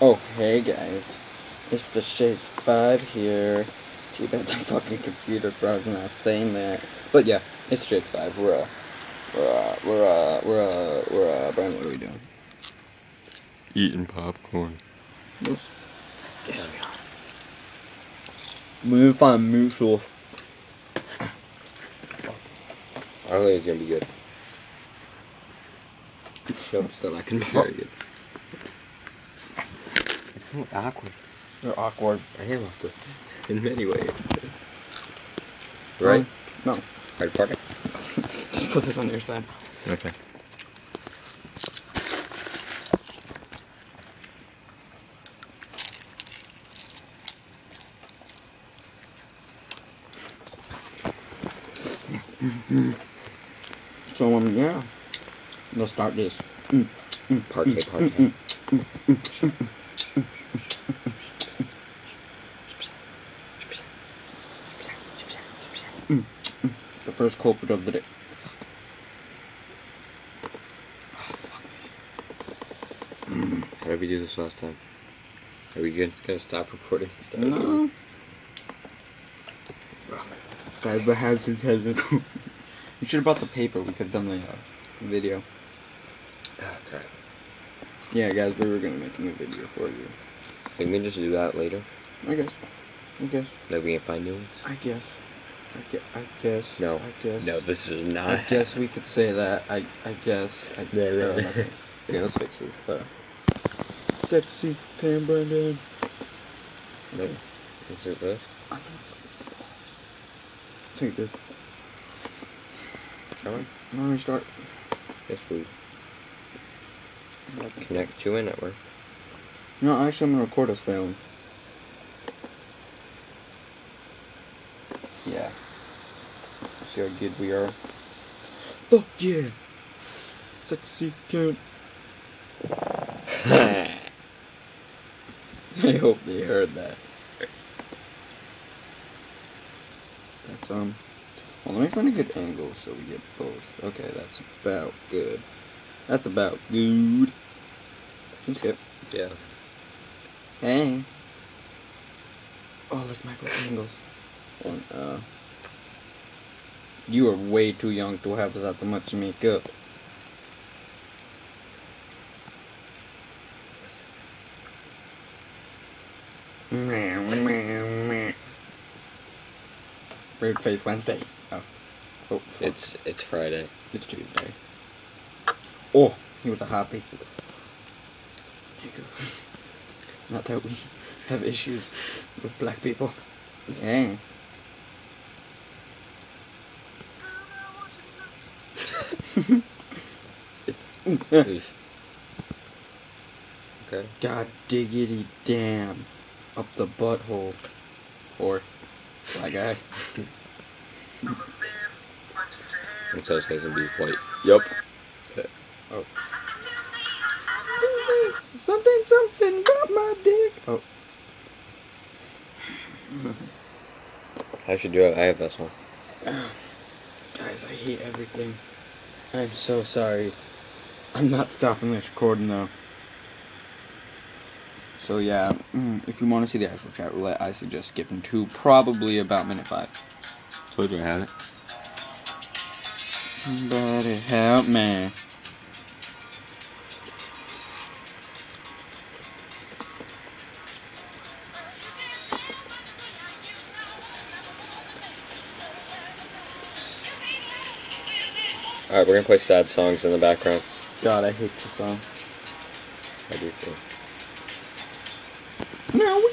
Oh, hey guys. It's the Shades 5 here. Too bad the fucking computer froze not saying that. But yeah, it's Shades 5. We're, uh, we're, uh, we're, uh, we're, uh, we're, uh, Brian, what are we doing? Eating popcorn. Yes. Yes, we are. We're gonna find mutual. I don't think it's gonna be good. Nope, still not gonna be very good. Awkward. You're awkward. I am awkward. In many ways. Right? No. Right, park it. Just put this on your side. Okay. So, um, yeah. Let's start this. Mm, Park it, The first culprit of the day. How did we do this last time? Are we good? gonna stop recording? Stop No. Guys, but how to? We should have brought the paper. We could have done the uh, video. Okay. Yeah, guys, we were gonna make a new video for you. Can we just do that later? I guess. I guess. Like we can find new ones? I guess. I guess. I guess. No. I guess. No, this is not. I guess we could say that. I. I guess. I, yeah. uh, okay, let's fix this. Uh, sexy Cam Brandon. Nope. Is it this? Take this. Come on. Let me start. Yes, please. Connect to a network. No, actually, I'm gonna record us film. Yeah. See how good we are. Fuck yeah! Sexy Cam. I hope they heard that. That's um. Well, let me find a good angle so we get both. Okay, that's about good. That's about good. Let's. Yeah. Hey. Oh, look, my good angles. And uh. You are way too young to have that much makeup. Weird face Wednesday. Oh. Oh, fuck. It's it's Friday. It's Tuesday. Oh, he was a happy. There you go. Not that we have issues with black people. Yeah. Okay. God diggity damn. Up the butthole. Or that guy. And so it's gonna be white. Yup. Oh. Something something got my dick. Oh. I should do it. I have this one. Guys, I hate everything. I'm so sorry. I'm not stopping this recording though. So yeah, mm, if you want to see the actual chat roulette, I suggest skipping to probably about minute five. Told you I had it. Somebody help me. Alright, we're gonna play sad songs in the background. God, I hate this song. I do too. No, we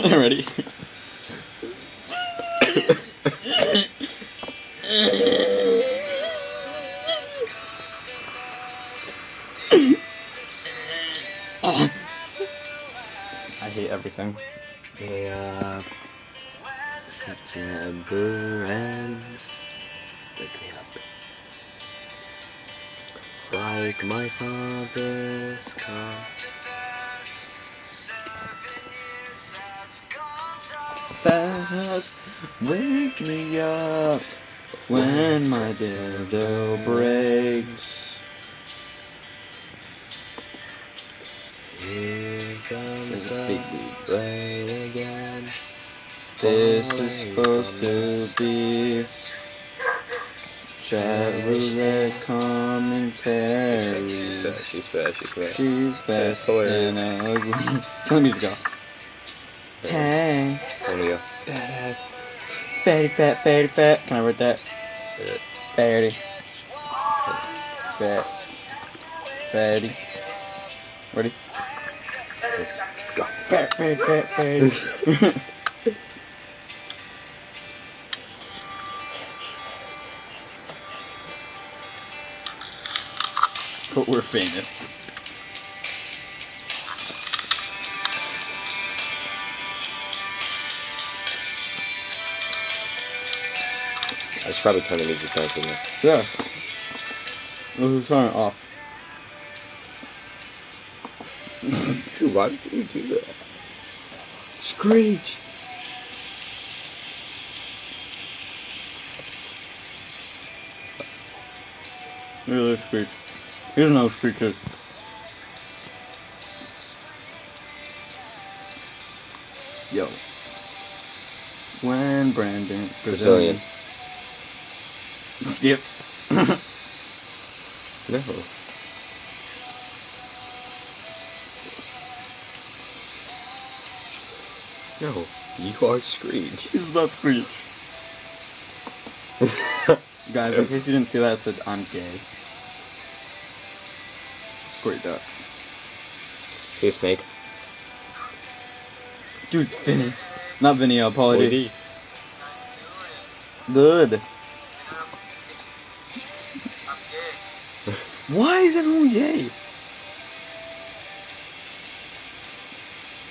can. Ready? I hate everything. Yeah. my father's car. Fast, wake me up when my dildo breaks. Here comes the big rain again. This is supposed to be roulette commentary. She's fat, she's fat, she's fat. She's fat That's hilarious. and ugly. Turn the music go. Hey, There we go. badass. Fatty fat, fatty fat. Can I write that? Fatty. Fat. Fatty. Ready? Go. Fat, fat, fatty. but we're famous. I should probably turn the music down for me. So, who's turn it off? Dude, why did you do that? Screech! A screech. Here's no screeches. Yo. When Brandon Brazilian. Skip. No. No. You are Screech. He's not screech. Guys, in case you didn't see that, it said I'm gay. Squirt duck. Hey, Snake. Dude, it's Vinny. Not Vinny, uh, Pauly D. Good. Why is everyone gay?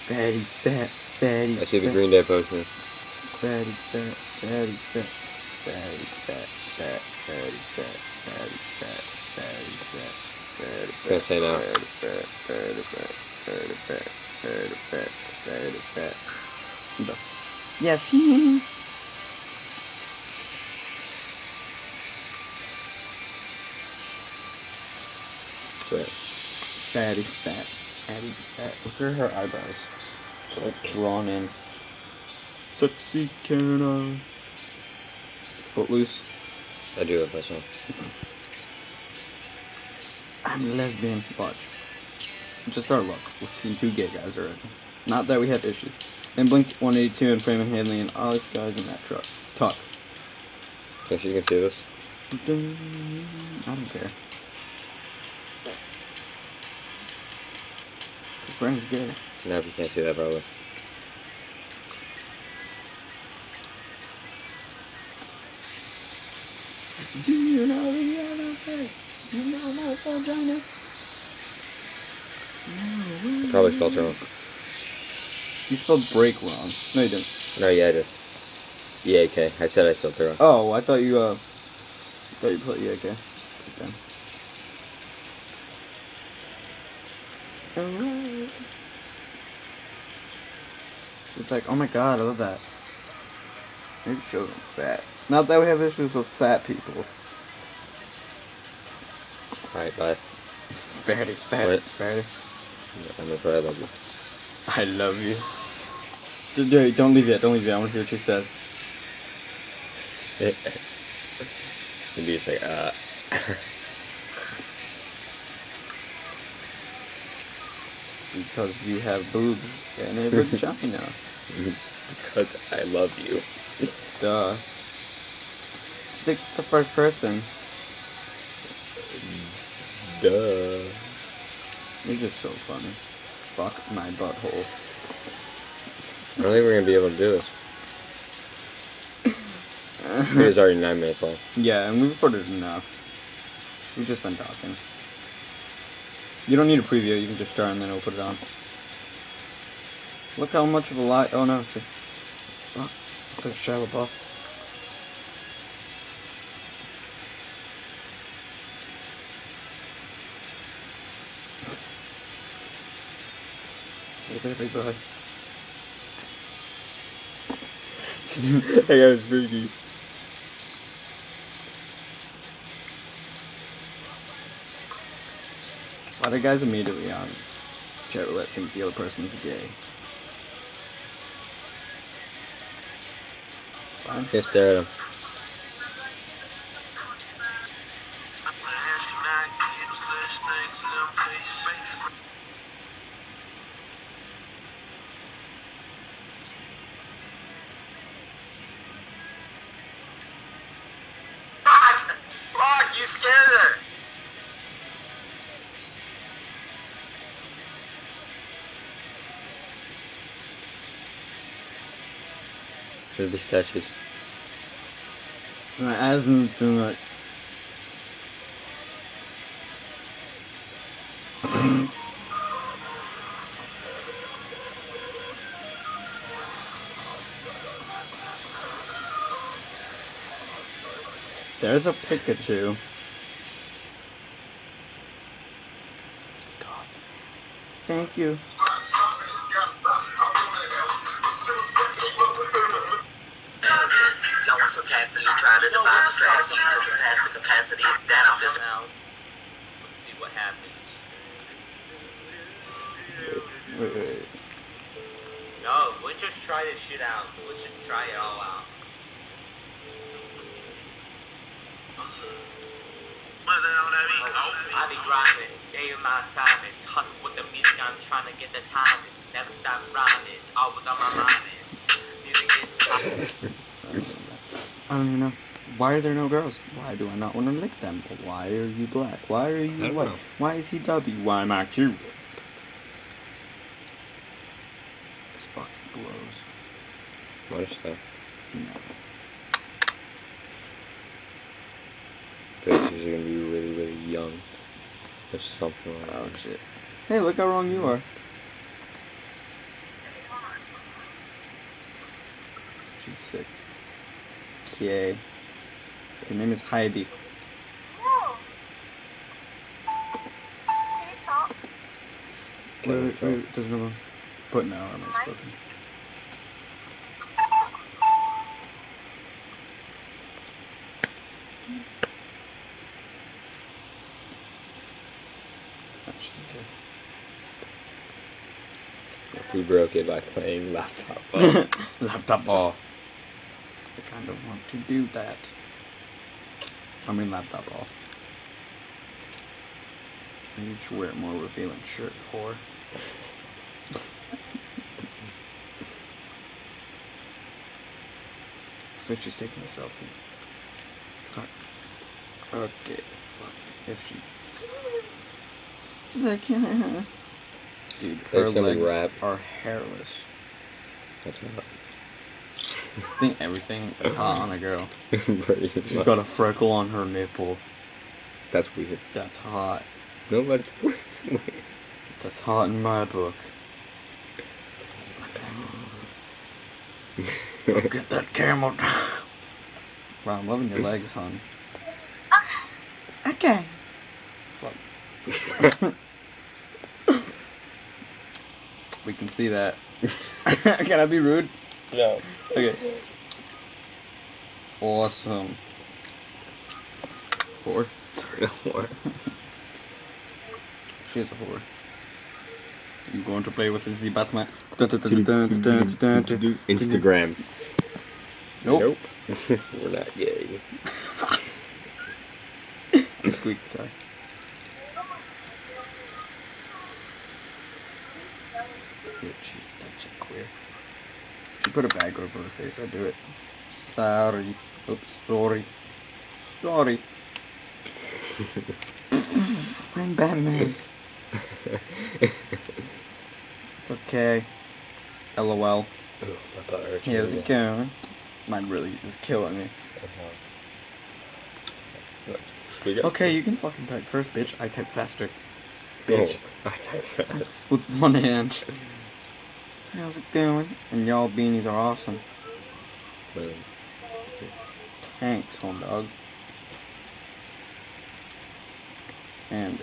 Fatty, fat, fatty, I see the Green Day poster. fatty, fat, fatty, fat, fatty, fat, fat, fatty, fat, fatty, fat, fatty, fat, fatty, fat, Can't say no. fatty, fat, fatty, fat, fatty, fat, fatty, fat, fatty, fat. No. Yes, he. Right. Fatty, fat, fatty, fat. Look at her eyebrows. Like drawn in. Sexy can I? Footloose. I do have that song. I'm a lesbian, but just our luck. We've seen two gay guys already. Not that we have issues. And Blink 182 and Freeman Hanley and all these guys in that truck. Talk. Think you can see this? I don't care. Brandon's gay. No, if you can't see that, probably. Do you know the other way? Do you know my vagina? I probably spelled wrong. You spelled break wrong. No, you didn't. No, yeah, I did. Yeah, okay. I said I spelled it wrong. Oh, I thought you, uh, thought you put, yeah, okay. okay. Alright. It's like, oh my god, I love that. Maybe shows I'm fat. Not that we have issues with fat people. Alright, bye. Fatty, fatty, What? I'm gonna try I love you. I love you. D- d- Don't leave yet, don't leave yet. I want to hear what she says. It's gonna be just like, uh. Because you have boobs and a vagina. because I love you. Duh. Stick to the first person. Duh. You're just so funny. Fuck my butthole. I don't think we're gonna be able to do this. It's already nine minutes long. yeah, and we've recorded enough. We've just been talking. You don't need a preview, you can just start and then we'll put it on. Look how much of a lie. Oh no, see. Oh, look at Shia LaBeouf. Hey there, big boy. that guy was freaky. Why the guys immediately um, on chat roulette think the other person's gay. Fine. Can't stare at him. There's the statues. Right, as me too much. There's a Pikachu. Thank you. Wait, wait, wait. No, let's just try this shit out. Let's just try it all out. I be grinding, day of my assignments, hustle with the music, I'm trying to get the timing, never stop rhyming, always on my mind. Music gets I don't even know. Why are there no girls? Why do I not want to lick them? Why are you black? Why are you white? know. Why is he W? Why am I Q? This fucking blows. What is that? No. Faces are gonna be really, really young. Or something like Oh that. shit. Hey, look how wrong you are. She's sick. Okay. Her name is Heidi. Can you talk? Wait, Can we wait, try? wait, there's no one. But now I'm Mike? spoken. We broke it by playing laptop. ball. laptop ball. I kind of want to do that. I mean laptop ball. Maybe you should wear a more revealing shirt, whore. so she's taking a selfie. Fuck. Okay, fuck. If she... Like, Dude, They her can be legs wrapped. are hairless. That's not. I think everything is hot on a girl. Pretty She's much. got a freckle on her nipple. That's weird. That's hot. No, but That's hot in my book. Get that camel down. Wow, I'm loving your legs, hon. Ah, okay. Fuck. we can see that. can I be rude? no. Okay. Awesome. Whore. She is a whore. You going to play with the Z Batman? Instagram. Nope. We're not gay. I squeaked, sorry. Yeah, she's such a queer. She put a bag over her face, I'd do it. Sorry. Oops, sorry. Sorry. I'm Batman. it's okay. LOL. Oh, my butt hurts. Here's it going. Mine really is killing me. Uh-huh. Okay, you can fucking type first, bitch. I type faster. Oh, bitch. Oh, I type fast. With one hand. How's it going? And y'all beanies are awesome. Man, Thanks, home dog. And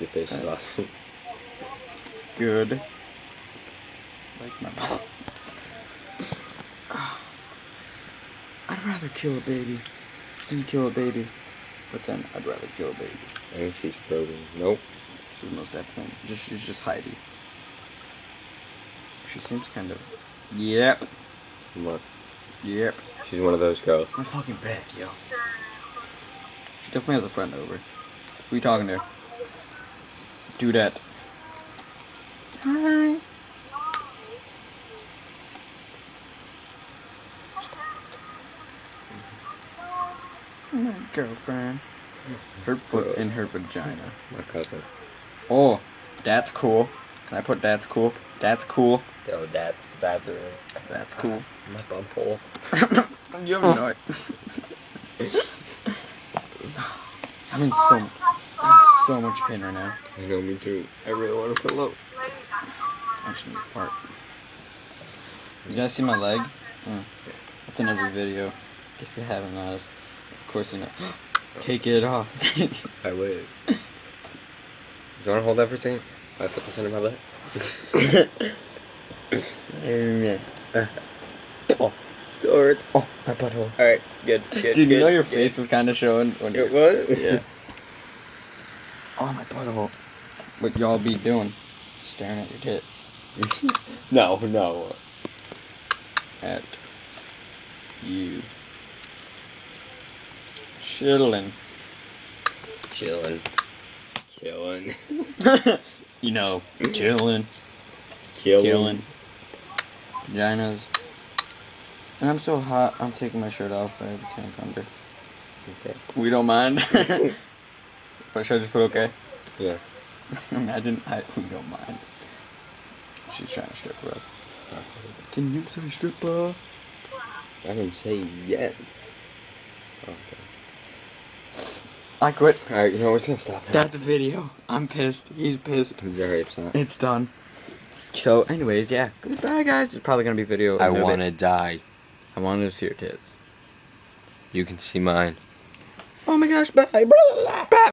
Your face is awesome. good. Like my mom. I'd rather kill a baby than kill a baby. But then I'd rather kill a baby. And she's frozen. Nope. She's most that thing. Just she's just Heidi. She seems kind of. Yep. What? Yep. She's one of those girls. My fucking back, yo. She definitely has a friend over. Who you talking to? Do that. Hi. My girlfriend. Her foot's in her vagina. My cousin. Oh, that's cool. Can I put that's cool? That's cool. Yo, that bathroom. That's cool. My bum hole. You have no I'm in so, I'm in so much pain right now. I know me too. I really want to pull up. Actually, fart. You guys see my leg? Mm. That's in every video. Guess you haven't noticed. Of course you know. Take it off. I would. You want to hold that for a second? I put this under my butt. oh, still hurts. oh, my butthole. Alright, good, good. Dude, you know your good. face was kind of showing when you It was? Yeah. Oh, my butthole. What y'all be doing? Staring at your tits. no, no. At you. Chilling. Chilling. Killing. you know, chilling. Killing. Killing. Vaginas. And I'm so hot, I'm taking my shirt off, have a tank under. Okay. We don't mind. but should I just put okay? Yeah. Imagine I we don't mind. She's trying to strip for us. Can you say stripper? I didn't say yes. Okay. I quit. Alright, you know, we're just gonna stop now. That's a video. I'm pissed. He's pissed. I'm very upset. It's done. So, anyways, yeah. Goodbye, guys. It's probably gonna be video. I in a bit. wanna die. I wanted to see your tits. You can see mine. Oh my gosh! Bye. Blah, blah, blah.